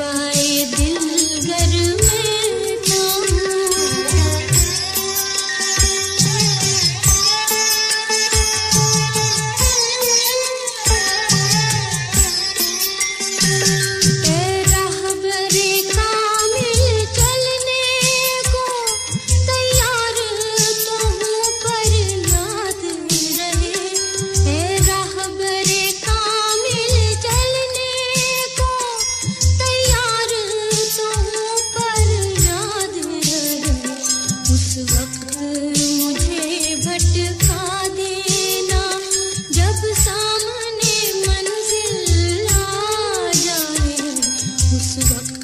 जज्बाए दिलगर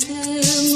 to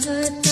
चाहता